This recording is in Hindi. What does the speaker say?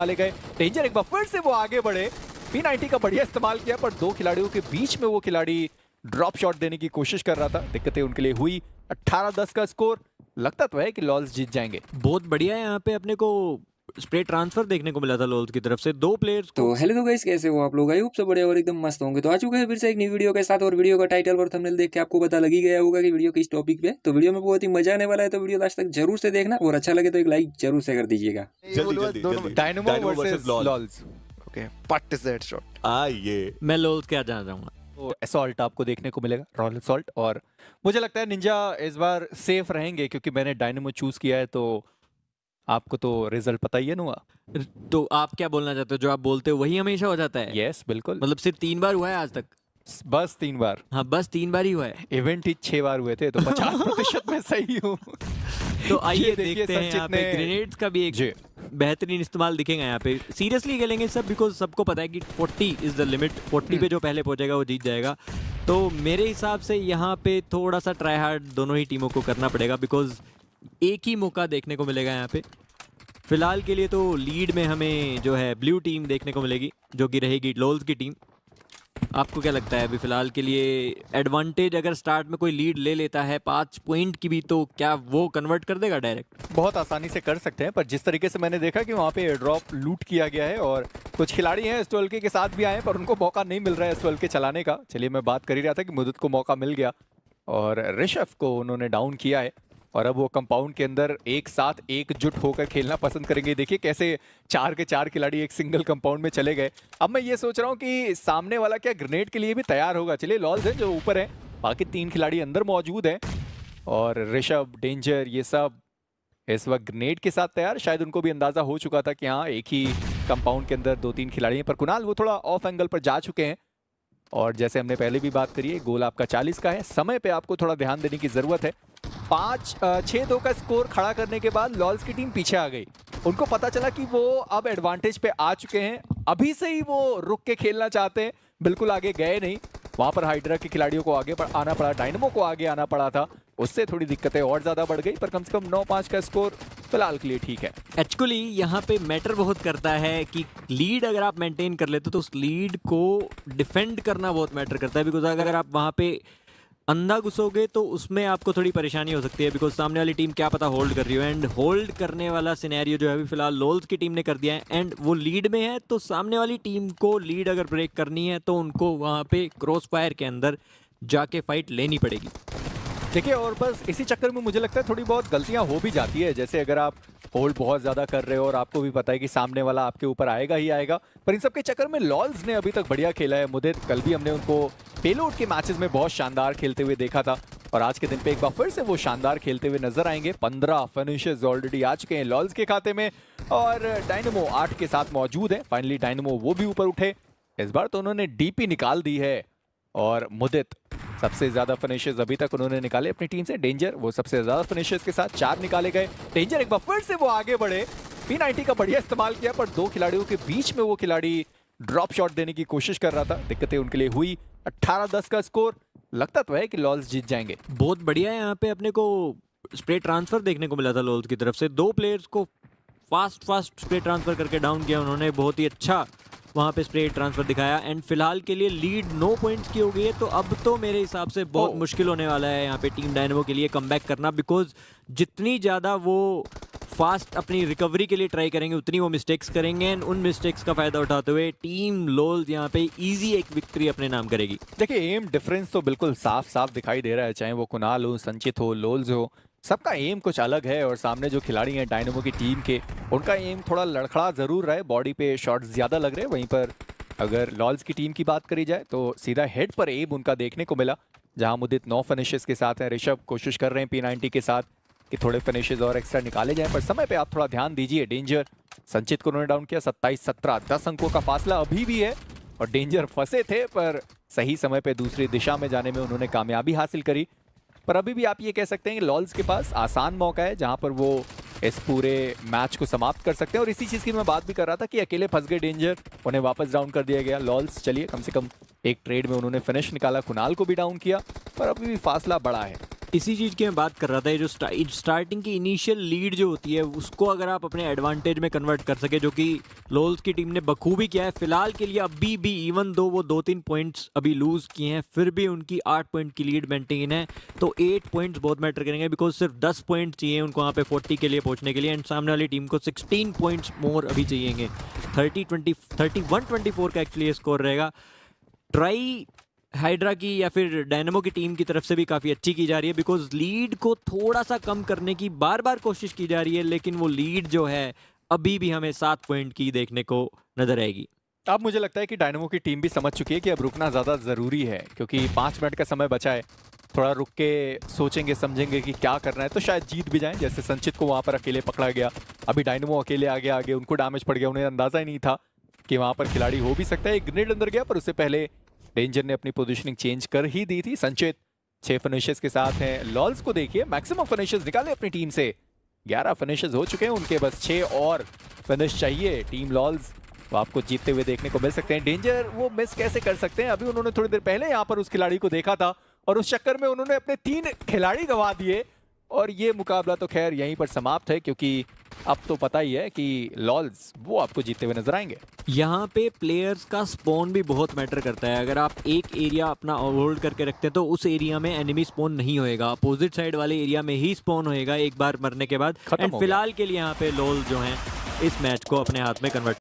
वाले गए। डेंजर एक बार फिर से वो आगे बढ़े। पी का बढ़िया इस्तेमाल किया, पर दो खिलाड़ियों के बीच में वो खिलाड़ी ड्रॉप शॉट देने की कोशिश कर रहा था। दिक्कतें उनके लिए हुई। 18-10 का स्कोर लगता तो है कि लॉल्स जीत जाएँगे। बहुत बढ़िया यहाँ पे अपने को स्प्रे ट्रांसफ़र देखने को मिला था लोल्स की तरफ़ से। दो प्लेयर्स तो हेलो तो गाइस कैसे हो आप लोग? आई होप सब बड़े और एकदम मस्त होंगे। तो आ चुके हैं फिर से एक नई वीडियो के साथ और वीडियो का टाइटल और थंबनेल देख के आपको पता लग ही गया होगा कि वीडियो किस टॉपिक पे। तो वीडियो में बहुत ही मज़ा आने वाला है तो वीडियो लास्ट तक ज़रूर से देखना और अच्छा लगे तो एक लाइक ज़रूर से कर दीजिएगा। जल्दी जल्दी जल्दी। Versus versus okay put is that shot आइए। मैं लोल्स क्या जानना चाहूँगा तो असॉल्ट आपको देखने को मिलेगा रॉयल असॉल्ट और मुझे लगता है निंजा इस बार सेफ़ रहेंगे क्योंकि मैंने डायनमो चूज़ किया है तो आपको तो रिज़ल्ट पता ही है नुआ। तो आप क्या बोलना चाहते हो? जो आप बोलते हो वही हमेशा हो जाता है? यस बिल्कुल। मतलब सिर्फ़ तीन बार हुआ है आज तक? बस तीन बार। हाँ बस तीन बार ही हुआ है। इवेंट ही छह बार हुए थे तो पचास प्रतिशत में सही हूँ। तो आइए देखते हैं यहाँ पे ग्रेनेड्स का भी एक बेहतरीन इस्तेमाल दिखेगा यहाँ पे। सीरियसली खेलेंगे सब बिकॉज़ सबको पता है कि 40 इज़ द लिमिट 40 पे जो पहले पहुंचेगा वो जीत जाएगा। तो मेरे हिसाब से यहाँ पे थोड़ा सा ट्राई हार्ड दोनों ही टीमों को करना पड़ेगा बिकॉज़ एक ही मौका देखने को मिलेगा यहाँ पे। फ़िलहाल के लिए तो लीड में हमें जो है ब्लू टीम देखने को मिलेगी जो कि रहेगी लोल्स की टीम। आपको क्या लगता है अभी फ़िलहाल के लिए एडवांटेज अगर स्टार्ट में कोई लीड ले लेता है पाँच पॉइंट की भी तो क्या वो कन्वर्ट कर देगा डायरेक्ट बहुत आसानी से कर सकते हैं पर जिस तरीके से मैंने देखा कि वहाँ पे ड्रॉप लूट किया गया है और कुछ खिलाड़ी हैं एस के साथ भी आए हैं, पर उनको मौका नहीं मिल रहा है एस के चलाने का। चलिए मैं बात कर ही रहा था कि मुदत को मौका मिल गया और ऋषभ को उन्होंने डाउन किया है। और अब वो कंपाउंड के अंदर एक साथ एकजुट होकर खेलना पसंद करेंगे। देखिए कैसे चार के चार खिलाड़ी एक सिंगल कंपाउंड में चले गए। अब मैं ये सोच रहा हूँ कि सामने वाला क्या ग्रेनेड के लिए भी तैयार होगा? चलिए लॉल्स हैं जो ऊपर है। बाकी तीन खिलाड़ी अंदर मौजूद हैं। और ऋषभ डेंजर ये सब इस वक्त ग्रेनेड के साथ तैयार। शायद उनको भी अंदाज़ा हो चुका था कि हाँ एक ही कंपाउंड के अंदर दो तीन खिलाड़ी हैं। पर कुणाल, वो थोड़ा ऑफ़ एंगल पर जा चुके हैं। और जैसे हमने पहले भी बात करी है, गोल आपका 40 का है। समय पे आपको थोड़ा ध्यान देने की ज़रूरत है। पाँच छः दो का स्कोर खड़ा करने के बाद लॉल्स की टीम पीछे आ गई। उनको पता चला कि वो अब एडवांटेज पे आ चुके हैं। अभी से ही वो रुक के खेलना चाहते हैं। बिल्कुल आगे गए नहीं। वहाँ पर हाइड्रा के खिलाड़ियों को आगे पर आना पड़ा। डायनमो को आगे आना पड़ा था। उससे थोड़ी दिक्कतें और ज़्यादा बढ़ गई, पर कम से कम नौ पाँच का स्कोर फ़िलहाल के लिए ठीक है। एक्चुअली यहाँ पे मैटर बहुत करता है कि लीड अगर आप मेंटेन कर लेते हो तो उस लीड को डिफेंड करना बहुत मैटर करता है बिकॉज़ अगर आप वहाँ पे अंधा घुसोगे तो उसमें आपको थोड़ी परेशानी हो सकती है बिकॉज़ सामने वाली टीम क्या पता होल्ड कर रही हो। एंड होल्ड करने वाला सिनेरियो जो है, अभी फ़िलहाल लोल्स की टीम ने कर दिया है एंड वो लीड में है तो सामने वाली टीम को लीड अगर ब्रेक करनी है तो उनको वहाँ पे क्रॉस फायर के अंदर जाके फाइट लेनी पड़ेगी। देखिए, और बस इसी चक्कर में मुझे लगता है थोड़ी बहुत गलतियाँ हो भी जाती है। जैसे अगर आप होल्ड बहुत ज़्यादा कर रहे हो और आपको भी पता है कि सामने वाला आपके ऊपर आएगा ही आएगा। पर इन सब के चक्कर में लॉल्स ने अभी तक बढ़िया खेला है। मुझे कल भी हमने उनको पेलोड के मैचेस में बहुत शानदार खेलते हुए देखा था। और आज के दिन पे एक बार फिर से वो शानदार खेलते हुए नज़र आएँगे। पंद्रह फिनिशेस ऑलरेडी आ चुके हैं लॉल्स के खाते में। और डायनमो आठ के साथ मौजूद है। फाइनली डायनमो वो भी ऊपर उठे। इस बार तो उन्होंने डीपी निकाल दी है। और मुदित सबसे ज़्यादा फिनिशेस अभी तक उन्होंने निकाले अपनी टीम से। डेंजर वो सबसे ज़्यादा फिनिशेस के साथ चार निकाले गए। डेंजर एक बार फिर से वो आगे बढ़े। पी नाइनटी का बढ़िया इस्तेमाल किया, पर दो खिलाड़ियों के बीच में वो खिलाड़ी ड्रॉप शॉट देने की कोशिश कर रहा था। दिक्कतें उनके लिए हुई। 18-10 का स्कोर लगता तो है कि लॉल्स जीत जाएँगे। बहुत बढ़िया है। यहाँ पे अपने को स्प्रे ट्रांसफ़र देखने को मिला था लॉल्स की तरफ़ से। दो प्लेयर्स को फास्ट फास्ट स्प्रे ट्रांसफ़र करके डाउन किया उन्होंने। बहुत ही अच्छा वहाँ पे स्प्रे ट्रांसफ़र दिखाया एंड फ़िलहाल के लिए लीड नो पॉइंट्स की हो गई है तो अब तो मेरे हिसाब से बहुत Oh. मुश्किल होने वाला है यहाँ पे टीम डायनमो के लिए कम करना बिकॉज़ जितनी ज़्यादा वो फास्ट अपनी रिकवरी के लिए ट्राई करेंगे उतनी वो मिस्टेक्स करेंगे एंड उन मिस्टेक्स का फ़ायदा उठाते हुए टीम लोल्स यहाँ पे इजी एक विक्ट्री अपने नाम करेगी देखिए एम डिफरेंस तो बिल्कुल साफ़ साफ़ दिखाई दे रहा है चाहे वो कुनाल हो संचित हो लोल्स हो सबका एम कुछ अलग है और सामने जो खिलाड़ी हैं डायनमो की टीम के, उनका एम थोड़ा लड़खड़ा ज़रूर रहा बॉडी पे शॉट्स ज़्यादा लग रहे हैं वहीं पर अगर लॉल्स की टीम की बात करी जाए तो सीधा हेड पर एम उनका देखने को मिला, जहाँ मुदित नौ फिनिशेस के साथ हैं। ऋषभ कोशिश कर रहे हैं पी के साथ कि थोड़े फिनिशेज और एक्स्ट्रा निकाले जाएँ, पर समय पे आप थोड़ा ध्यान दीजिए डेंजर संचित को उन्होंने डाउन किया, सत्ताईस सत्रह, दस अंकों का फासला अभी भी है और डेंजर फंसे थे, पर सही समय पे दूसरी दिशा में जाने में उन्होंने कामयाबी हासिल करी। पर अभी भी आप ये कह सकते हैं कि लॉल्स के पास आसान मौका है, जहाँ पर वो इस पूरे मैच को समाप्त कर सकते हैं। और इसी चीज़ की मैं बात भी कर रहा था कि अकेले फंस गए डेंजर, उन्हें वापस डाउन कर दिया गया। लॉल्स, चलिए, कम से कम एक ट्रेड में उन्होंने फिनिश निकाला, कुणाल को भी डाउन किया, पर अभी भी फासला बड़ा है। इसी चीज़ की मैं बात कर रहा था जो स्टार्टिंग की इनिशियल लीड जो होती है, उसको अगर आप अपने एडवांटेज में कन्वर्ट कर सके, जो कि लोल्स की टीम ने बखूबी किया है, फ़िलहाल के लिए अभी भी इवन दो, वो दो तीन पॉइंट्स अभी लूज़ किए हैं, फिर भी उनकी आठ पॉइंट की लीड मेंटेन है तो एट पॉइंट्स बहुत मैटर करेंगे बिकॉज़ सिर्फ़ दस पॉइंट चाहिए उनको वहाँ पे फोर्टी के लिए पहुँचने के लिए एंड सामने वाली टीम को सिक्सटीन पॉइंट्स मोर अभी चाहिएँगे। Thirty twenty thirty one twenty four का एक्चुअली स्कोर रहेगा। ट्राई हाइड्रा की या फिर डायनमो की टीम की तरफ़ से भी काफ़ी अच्छी की जा रही है बिकॉज़ लीड को थोड़ा सा कम करने की बार बार कोशिश की जा रही है, लेकिन वो लीड जो है, अभी भी हमें सात पॉइंट की देखने को नज़र आएगी। अब मुझे लगता है कि डायनमो की टीम भी समझ चुकी है कि अब रुकना ज़्यादा ज़रूरी है, क्योंकि पाँच मिनट का समय बचा है। थोड़ा रुक के सोचेंगे, समझेंगे कि क्या करना है तो शायद जीत भी जाएँ, जैसे संचित को वहाँ पर अकेले पकड़ा गया। अभी डायनमो अकेले आगे आगे उनको डैमेज पड़ गया, उन्हें अंदाज़ा ही नहीं था कि वहाँ पर खिलाड़ी हो भी सकता है। एक ग्रेनेड अंदर गया, पर उससे पहले डेंजर ने अपनी पोजीशनिंग चेंज कर ही दी थी। संचित, छह फिनिशेस के साथ हैं। लॉल्स को देखिए मैक्सिमम फिनिशेस निकाले अपनी टीम से। 11 फिनिशेस हो चुके हैं उनके, बस छह और फिनिश चाहिए। टीम लॉल्स तो आपको जीतते हुए देखने को मिल सकते हैं। डेंजर वो मिस कैसे कर सकते हैं? अभी उन्होंने थोड़ी देर पहले यहाँ पर उस खिलाड़ी को देखा था और उस चक्कर में उन्होंने अपने तीन खिलाड़ी गंवा दिए। और ये मुकाबला तो खैर यहीं पर समाप्त है क्योंकि अब तो पता ही है कि लॉल्स वो आपको जीतते हुए नज़र आएँगे। यहाँ पे प्लेयर्स का स्पोन भी बहुत मैटर करता है। अगर आप एक एरिया अपना होल्ड करके रखते हैं तो उस एरिया में एनिमी स्पोन नहीं होएगा। अपोजिट साइड वाले एरिया में ही स्पोन होएगा एक बार मरने के बाद। एंड फ़िलहाल के लिए यहाँ पे लोल जो है इस मैच को अपने हाथ में कन्वर्ट